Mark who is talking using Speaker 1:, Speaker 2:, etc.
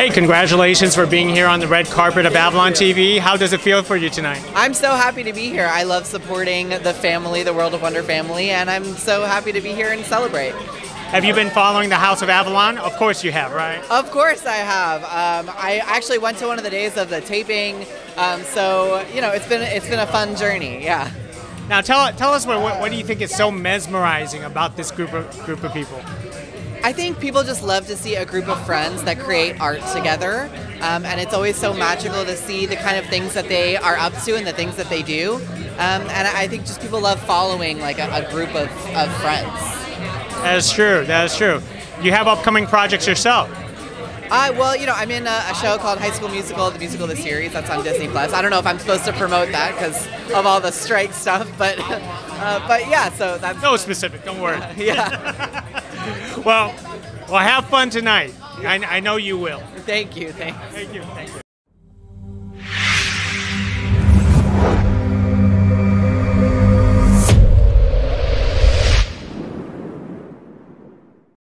Speaker 1: Hey, congratulations for being here on the red carpet of Avalon TV. How does it feel for you tonight?
Speaker 2: I'm so happy to be here. I love supporting the family, the World of Wonder family, and I'm so happy to be here and celebrate.
Speaker 1: Have you been following the House of Avalon? Of course you have, right?
Speaker 2: Of course I have. Um, I actually went to one of the days of the taping, um, so you know it's been it's been a fun journey. Yeah.
Speaker 1: Now tell tell us what, what, what do you think is so mesmerizing about this group of group of people?
Speaker 2: I think people just love to see a group of friends that create art together. Um, and it's always so magical to see the kind of things that they are up to and the things that they do. Um, and I think just people love following like a, a group of, of friends.
Speaker 1: That is true. That is true. You have upcoming projects yourself.
Speaker 2: Uh, well, you know, I'm in a, a, show called High School Musical, the musical, the series. That's on Disney Plus. I don't know if I'm supposed to promote that because of all the strike stuff, but uh, but yeah. So that's
Speaker 1: no specific. Don't worry.
Speaker 2: yeah.
Speaker 1: well, well, have fun tonight. I, I know you will.
Speaker 2: Thank you. Thanks.
Speaker 1: Thank you. Thank you.